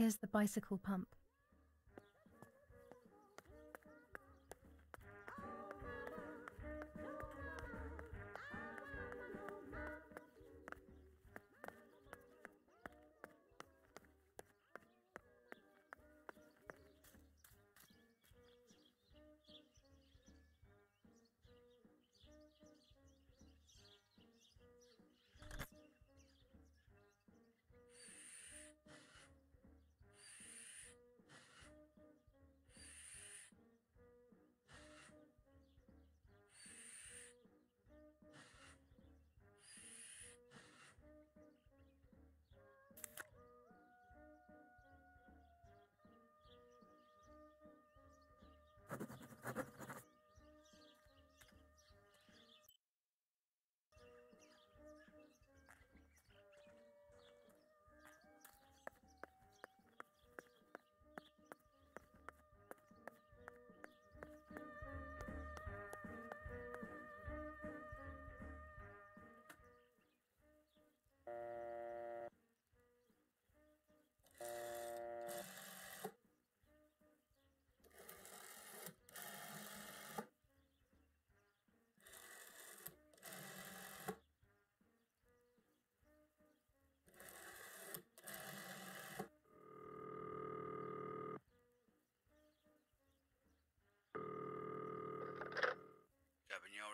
Here's the bicycle pump.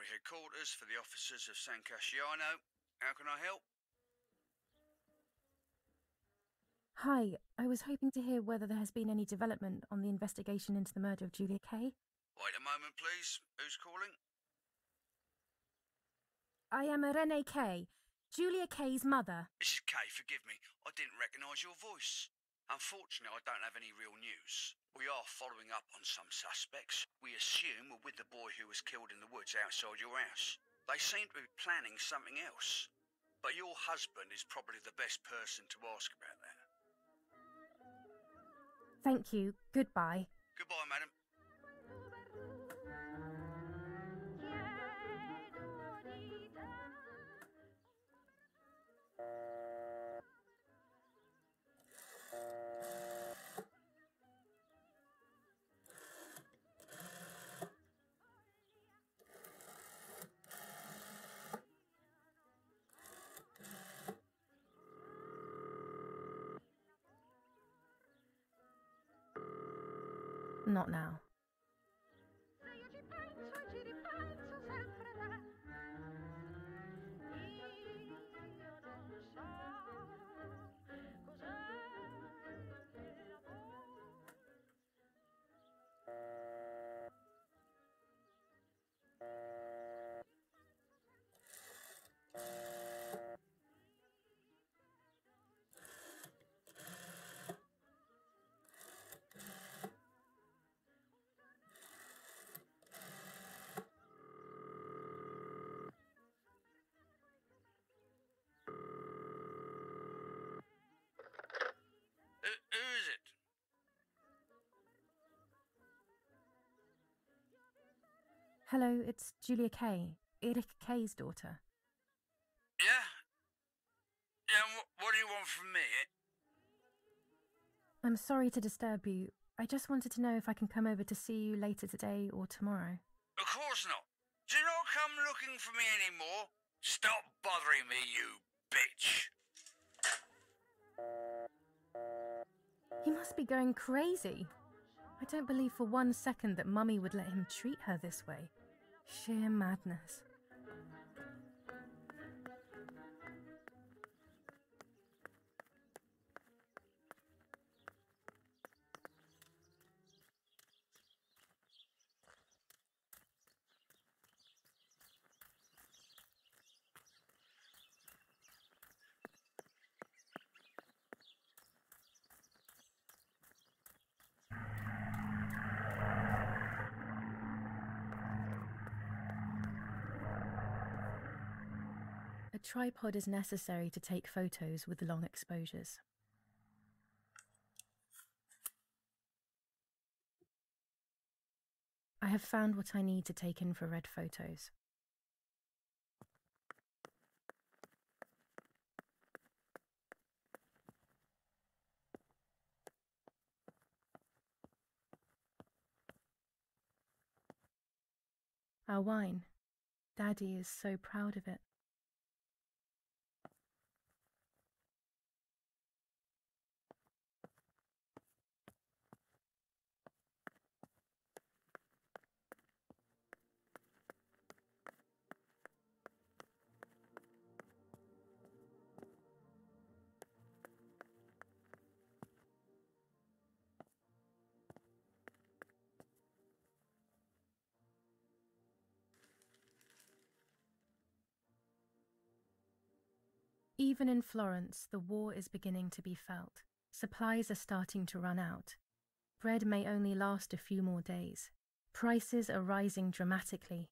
Headquarters for the officers of San Casciano. How can I help? Hi, I was hoping to hear whether there has been any development on the investigation into the murder of Giulia Kay. Wait a moment, please. Who's calling? I am Irene Kay, Giulia Kay's mother. Mrs. Kay, forgive me. I didn't recognise your voice. Unfortunately, I don't have any real news. We are following up on some suspects. We assume we're with the boy who was killed in the woods outside your house. They seem to be planning something else. But your husband is probably the best person to ask about that. Thank you. Goodbye. Not now. Hello, it's Giulia Kay, Erich Kay's daughter. Yeah? Yeah, and what, what do you want from me? I'm sorry to disturb you. I just wanted to know if I can come over to see you later today or tomorrow. Of course not. Do not come looking for me anymore. Stop bothering me, you bitch. He must be going crazy. I don't believe for one second that Mummy would let him treat her this way. Sheer madness. tripod is necessary to take photos with long exposures. I have found what I need to take infrared photos. Our wine. Daddy is so proud of it. Even in Florence, the war is beginning to be felt. Supplies are starting to run out. Bread may only last a few more days. Prices are rising dramatically.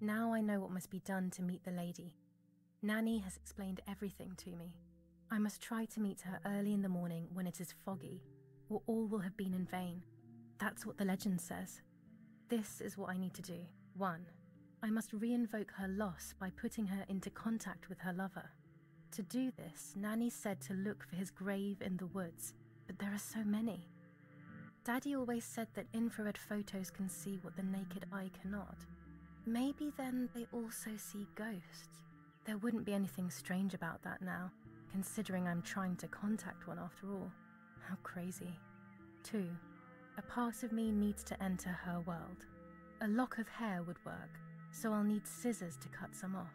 Now I know what must be done to meet the lady. Nanny has explained everything to me. I must try to meet her early in the morning when it is foggy, or all will have been in vain. That's what the legend says. This is what I need to do. 1. I must reinvoke her loss by putting her into contact with her lover. To do this, Nanny said to look for his grave in the woods, but there are so many. Daddy always said that infrared photos can see what the naked eye cannot. Maybe then they also see ghosts. There wouldn't be anything strange about that now, considering I'm trying to contact one after all. How crazy. 2. A part of me needs to enter her world. A lock of hair would work, so I'll need scissors to cut some off.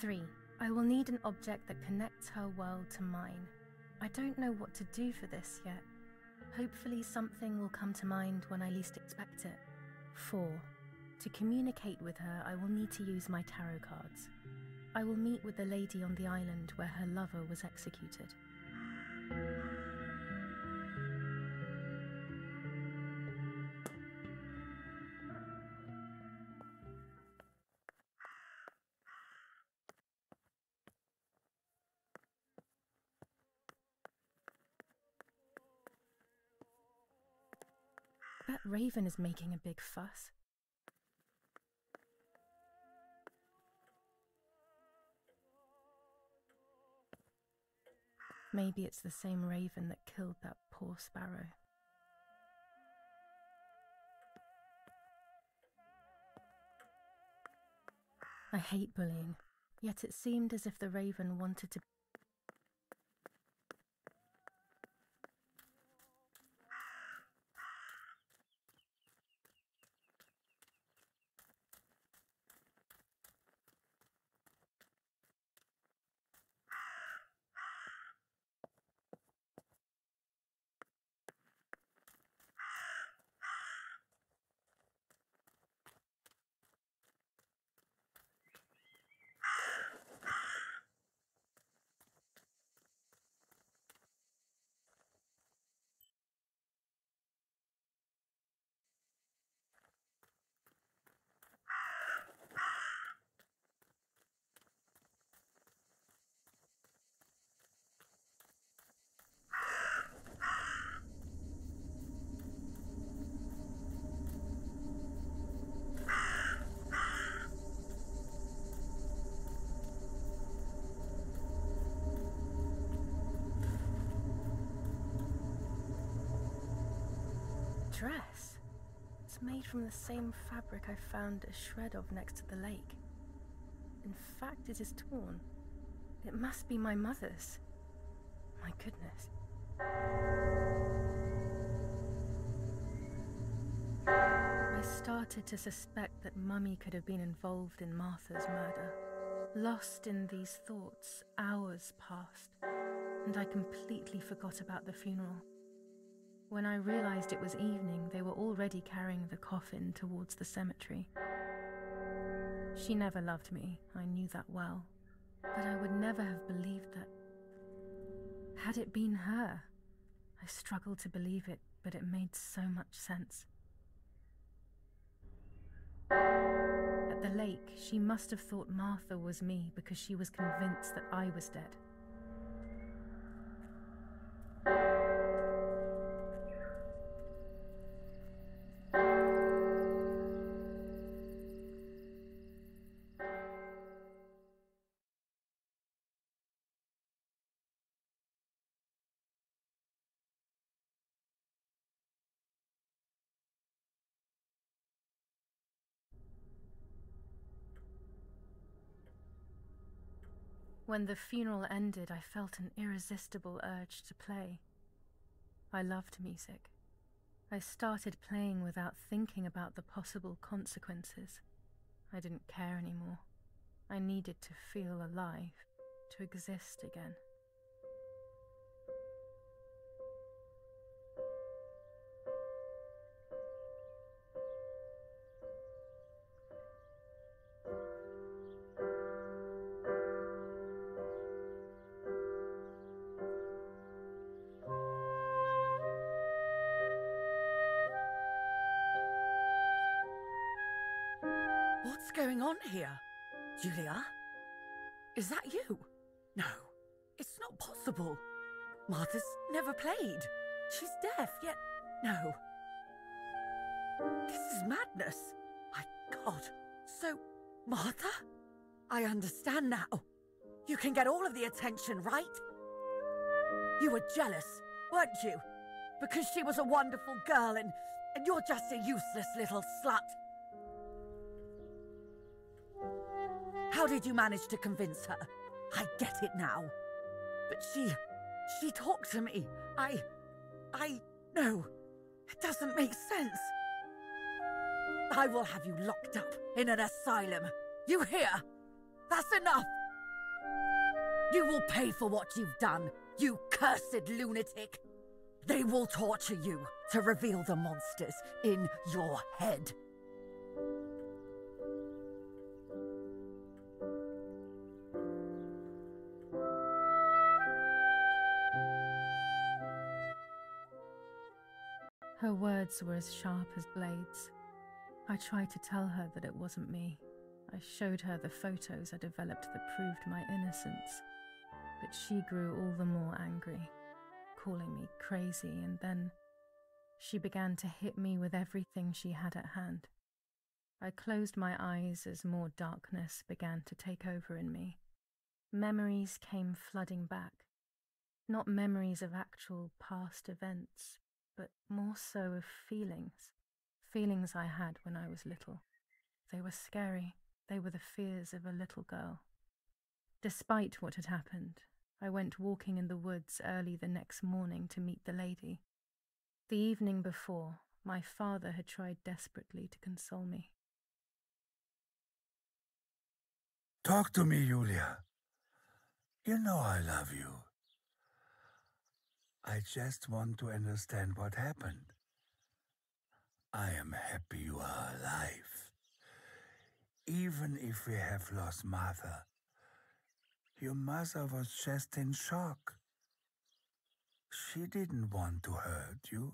3. I will need an object that connects her world to mine. I don't know what to do for this yet. Hopefully, something will come to mind when I least expect it. 4. To communicate with her, I will need to use my tarot cards. I will meet with the lady on the island where her lover was executed. That raven is making a big fuss. Maybe it's the same raven that killed that poor sparrow. I hate bullying, yet it seemed as if the raven wanted to. Dress. It's made from the same fabric I found a shred of next to the lake. In fact, it is torn. It must be my mother's. My goodness. I started to suspect that Mummy could have been involved in Martha's murder. Lost in these thoughts, hours passed, and I completely forgot about the funeral. When I realized it was evening, they were already carrying the coffin towards the cemetery. She never loved me, I knew that well, but I would never have believed that. Had it been her? I struggled to believe it, but it made so much sense. At the lake, she must have thought Martha was me because she was convinced that I was dead. When the funeral ended, I felt an irresistible urge to play. I loved music. I started playing without thinking about the possible consequences. I didn't care anymore. I needed to feel alive, to exist again. What's going on here? Giulia? Is that you? No, it's not possible. Martha's never played. She's deaf, yet. No. This is madness. My God. So, Martha? I understand now. You can get all of the attention, right? You were jealous, weren't you? Because she was a wonderful girl and, and you're just a useless little slut. How did you manage to convince her? I get it now. But she. she talked to me. I. I. No. It doesn't make sense. I will have you locked up in an asylum. You hear? That's enough. You will pay for what you've done, you cursed lunatic. They will torture you to reveal the monsters in your head. Words were as sharp as blades. I tried to tell her that it wasn't me. I showed her the photos I developed that proved my innocence. But she grew all the more angry, calling me crazy, and then she began to hit me with everything she had at hand. I closed my eyes as more darkness began to take over in me. Memories came flooding back. Not memories of actual past events, but more so of feelings. Feelings I had when I was little. They were scary. They were the fears of a little girl. Despite what had happened, I went walking in the woods early the next morning to meet the lady. The evening before, my father had tried desperately to console me. Talk to me, Giulia. You know I love you. I just want to understand what happened. I am happy you are alive. Even if we have lost Martha, your mother was just in shock. She didn't want to hurt you.